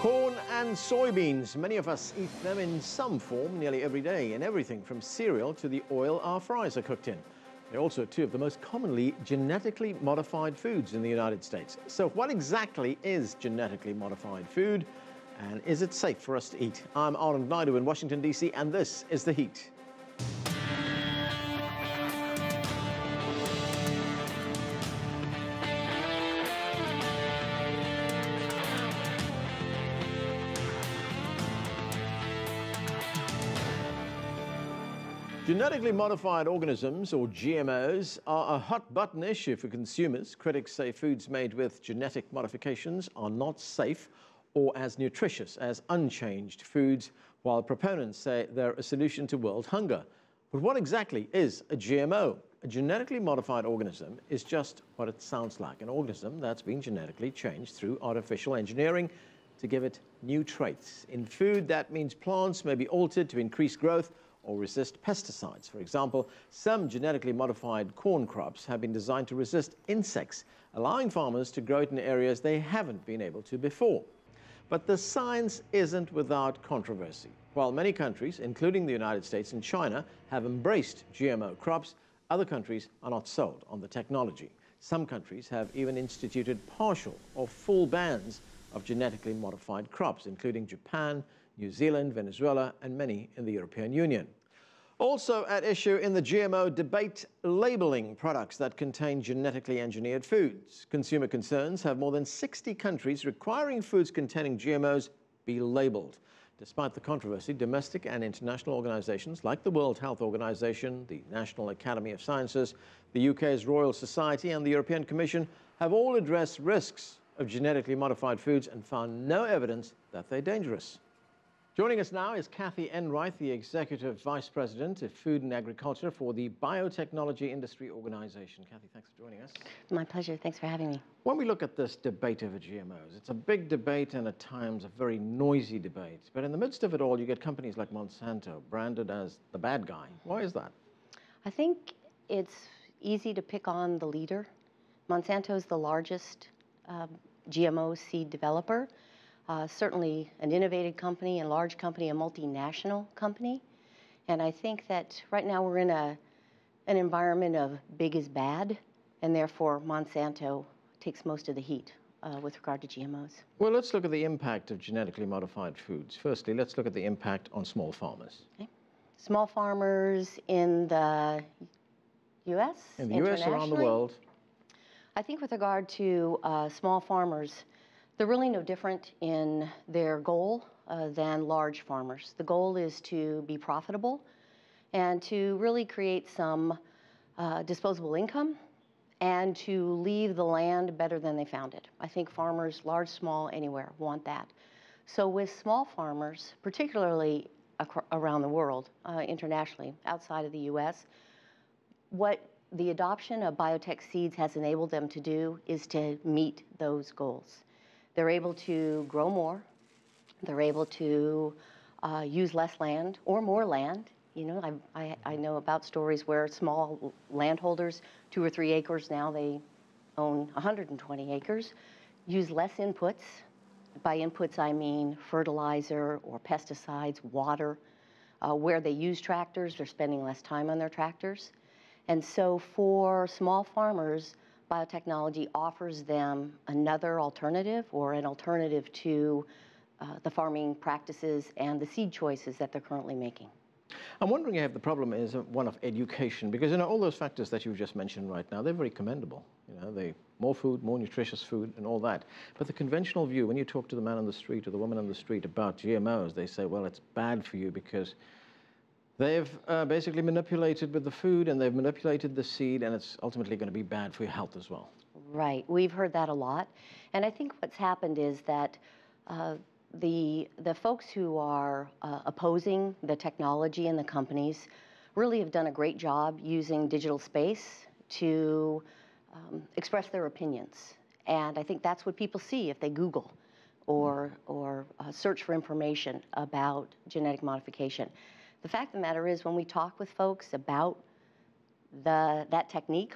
Corn and soybeans. Many of us eat them in some form nearly every day in everything from cereal to the oil our fries are cooked in. They're also two of the most commonly genetically modified foods in the United States. So what exactly is genetically modified food and is it safe for us to eat? I'm Anand Naidoo in Washington, D.C. and this is The Heat. Genetically modified organisms, or GMOs, are a hot button issue for consumers. Critics say foods made with genetic modifications are not safe or as nutritious as unchanged foods, while proponents say they're a solution to world hunger. But what exactly is a GMO? A genetically modified organism is just what it sounds like, an organism that's been genetically changed through artificial engineering to give it new traits. In food, that means plants may be altered to increase growth or resist pesticides. For example, some genetically modified corn crops have been designed to resist insects, allowing farmers to grow it in areas they haven't been able to before. But the science isn't without controversy. While many countries, including the United States and China, have embraced GMO crops, other countries are not sold on the technology. Some countries have even instituted partial or full bans of genetically modified crops, including Japan, New Zealand, Venezuela, and many in the European Union. Also at issue in the GMO debate, labeling products that contain genetically engineered foods. Consumer concerns have more than 60 countries requiring foods containing GMOs be labeled. Despite the controversy, domestic and international organizations like the World Health Organization, the National Academy of Sciences, the UK's Royal Society and the European Commission have all addressed risks of genetically modified foods and found no evidence that they're dangerous. Joining us now is Cathy Enright, the Executive Vice President of Food and Agriculture for the Biotechnology Industry Organization. Cathy, thanks for joining us. My pleasure. Thanks for having me. When we look at this debate over GMOs, it's a big debate and at times a very noisy debate. But in the midst of it all, you get companies like Monsanto branded as the bad guy. Why is that? I think it's easy to pick on the leader. Monsanto is the largest um, GMO seed developer uh, certainly an innovative company, a large company, a multinational company. And I think that right now we're in a, an environment of big is bad, and therefore Monsanto takes most of the heat uh, with regard to GMOs. Well, let's look at the impact of genetically modified foods. Firstly, let's look at the impact on small farmers. Okay. Small farmers in the U.S., in the U.S., around the world. I think with regard to uh, small farmers, they're really no different in their goal uh, than large farmers. The goal is to be profitable and to really create some uh, disposable income and to leave the land better than they found it. I think farmers, large, small, anywhere, want that. So with small farmers, particularly around the world, uh, internationally, outside of the U.S., what the adoption of biotech seeds has enabled them to do is to meet those goals. They're able to grow more. They're able to uh, use less land or more land. You know, I, I, I know about stories where small landholders, two or three acres now, they own 120 acres, use less inputs. By inputs, I mean fertilizer or pesticides, water. Uh, where they use tractors, they're spending less time on their tractors. And so for small farmers, biotechnology offers them another alternative or an alternative to uh, the farming practices and the seed choices that they're currently making. I'm wondering if the problem is one of education, because you know all those factors that you've just mentioned right now, they're very commendable. You know, they more food, more nutritious food, and all that. But the conventional view, when you talk to the man on the street or the woman on the street about GMOs, they say, well, it's bad for you because They've uh, basically manipulated with the food and they've manipulated the seed, and it's ultimately going to be bad for your health as well. Right. We've heard that a lot. And I think what's happened is that uh, the, the folks who are uh, opposing the technology and the companies really have done a great job using digital space to um, express their opinions. And I think that's what people see if they Google or, or uh, search for information about genetic modification. The fact of the matter is, when we talk with folks about the, that technique,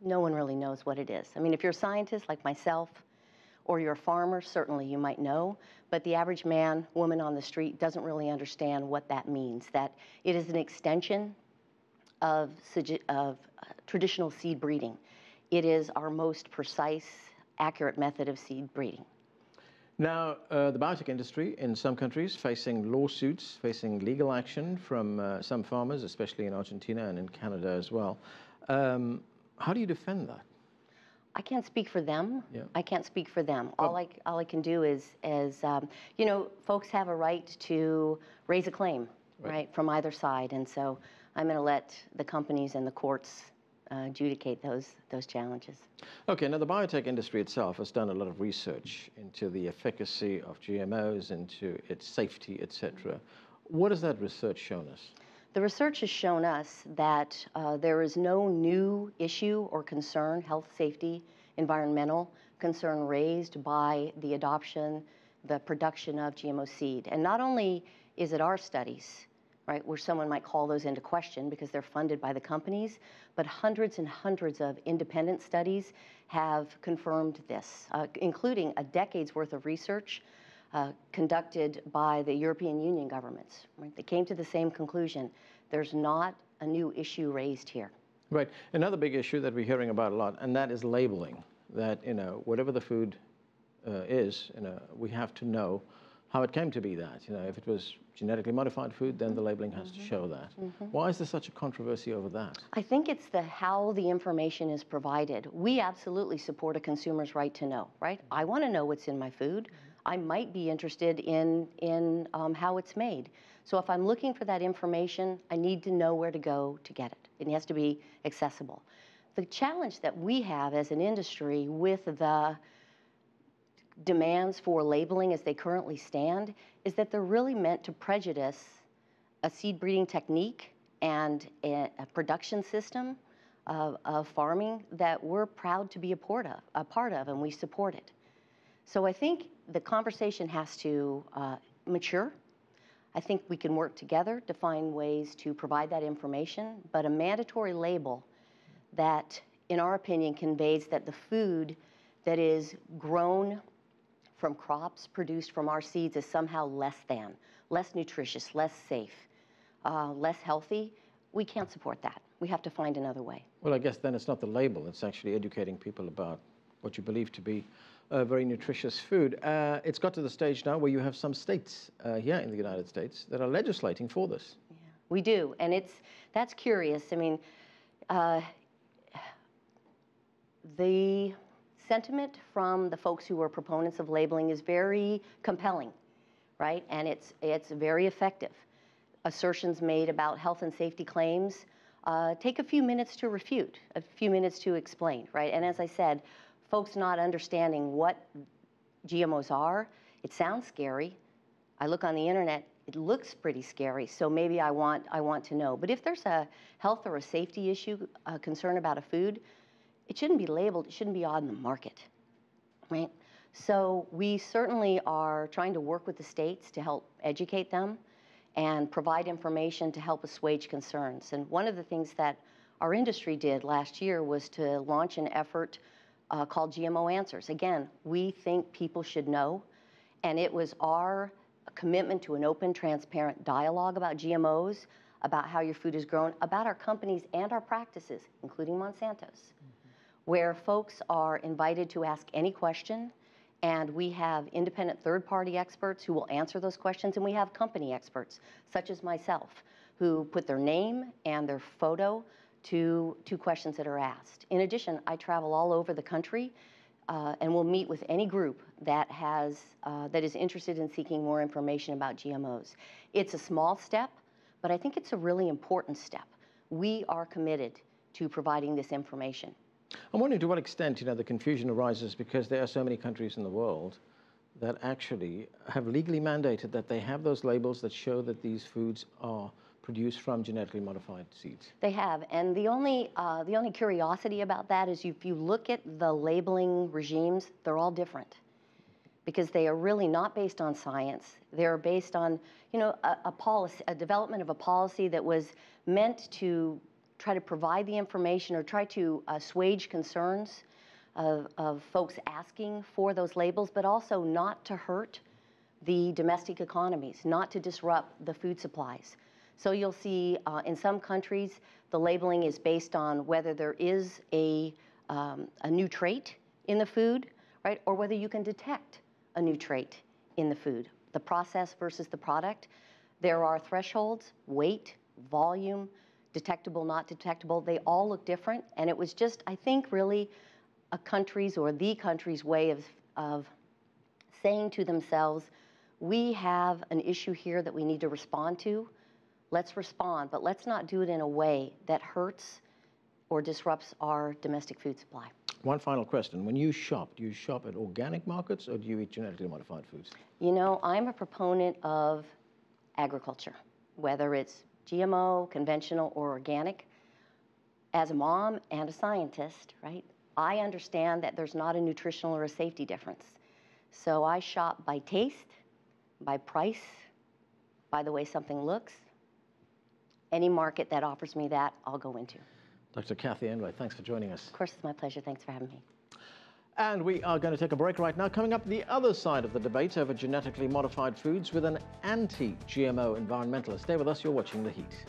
no one really knows what it is. I mean, if you're a scientist like myself, or you're a farmer, certainly you might know, but the average man, woman on the street doesn't really understand what that means, that it is an extension of, of uh, traditional seed breeding. It is our most precise, accurate method of seed breeding. Now, uh, the biotech industry in some countries facing lawsuits, facing legal action from uh, some farmers, especially in Argentina and in Canada as well. Um, how do you defend that? I can't speak for them. Yeah. I can't speak for them. All I all I can do is is um, you know folks have a right to raise a claim, right, right from either side, and so I'm going to let the companies and the courts adjudicate those those challenges. Okay, now the biotech industry itself has done a lot of research into the efficacy of GMOs, into its safety, etc. What has that research shown us? The research has shown us that uh, there is no new issue or concern, health, safety, environmental concern raised by the adoption, the production of GMO seed. And not only is it our studies, right, where someone might call those into question because they're funded by the companies, but hundreds and hundreds of independent studies have confirmed this, uh, including a decade's worth of research uh, conducted by the European Union governments. Right? They came to the same conclusion. There's not a new issue raised here. Right. Another big issue that we're hearing about a lot, and that is labeling. That you know, whatever the food uh, is, you know, we have to know how it came to be that. You know, if it was genetically modified food, then the labeling has mm -hmm. to mm-hmm. show that. Mm -hmm. Why is there such a controversy over that? I think it's the how the information is provided. We absolutely support a consumer's right to know, right? I want to know what's in my food. I might be interested in, in um, how it's made. So if I'm looking for that information, I need to know where to go to get it. It has to be accessible. The challenge that we have as an industry with the demands for labeling as they currently stand is that they're really meant to prejudice a seed breeding technique and a, a production system of, of, farming that we're proud to be a part of, a part of and we support it. So I think the conversation has to uh, mature. I think we can work together to find ways to provide that information, but a mandatory label that, in our opinion, conveys that the food that is grown from crops produced from our seeds is somehow less than, less nutritious, less safe, uh, less healthy, we can't support that. We have to find another way. Well, I guess then it's not the label, it's actually educating people about what you believe to be uh, very nutritious food. Uh, it's got to the stage now where you have some states uh, here in the United States that are legislating for this. Yeah, we do, and it's that's curious. I mean, uh, the sentiment from the folks who are proponents of labeling is very compelling, right? And it's it's very effective. Assertions made about health and safety claims uh, take a few minutes to refute, a few minutes to explain, right? And as I said, folks not understanding what GMOs are, it sounds scary. I look on the internet, it looks pretty scary, so maybe I want, I want to know. But if there's a health or a safety issue, a concern about a food, it shouldn't be labeled, it shouldn't be on the market, right? So we certainly are trying to work with the states to help educate them and provide information to help assuage concerns. And one of the things that our industry did last year was to launch an effort uh, called GMO Answers. Again, we think people should know, and it was our commitment to an open, transparent dialogue about GMOs, about how your food is grown, about our companies and our practices, including Monsanto's. Where folks are invited to ask any question, and we have independent third-party experts who will answer those questions, and we have company experts, such as myself, who put their name and their photo to, to questions that are asked. In addition, I travel all over the country uh, and will meet with any group that has uh, that is interested in seeking more information about GMOs. It's a small step, but I think it's a really important step. We are committed to providing this information. I'm wondering to what extent you know the confusion arises because there are so many countries in the world that actually have legally mandated that they have those labels that show that these foods are produced from genetically modified seeds. They have, and the only uh, the only curiosity about that is if you look at the labeling regimes, they're all different because they are really not based on science. They're based on you know a, a policy, a development of a policy that was meant to try to provide the information or try to assuage concerns of, of folks asking for those labels, but also not to hurt the domestic economies, not to disrupt the food supplies. So you'll see uh, in some countries, the labeling is based on whether there is a, um, a new trait in the food, right, or whether you can detect a new trait in the food. The process versus the product. There are thresholds, weight, volume, detectable, not detectable. They all look different. And it was just, I think, really a country's or the country's way of, of saying to themselves, we have an issue here that we need to respond to. Let's respond, but let's not do it in a way that hurts or disrupts our domestic food supply. One final question. When you shop, do you shop at organic markets or do you eat genetically modified foods? You know, I'm a proponent of agriculture, whether it's GMO, conventional, or organic. As a mom and a scientist, right, I understand that there's not a nutritional or a safety difference. So I shop by taste, by price, by the way something looks. Any market that offers me that, I'll go into. Dr. Cathy Enright, thanks for joining us. Of course, it's my pleasure. Thanks for having me. And we are going to take a break right now. Coming up, the other side of the debate over genetically modified foods with an anti GMO environmentalist. Stay with us, you're watching The Heat.